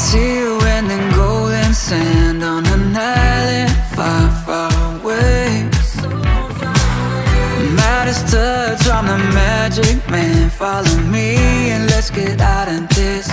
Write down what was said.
see you in the golden sand on an island far, far away. Maddest touch, I'm the magic man. Follow me and let's get out of this.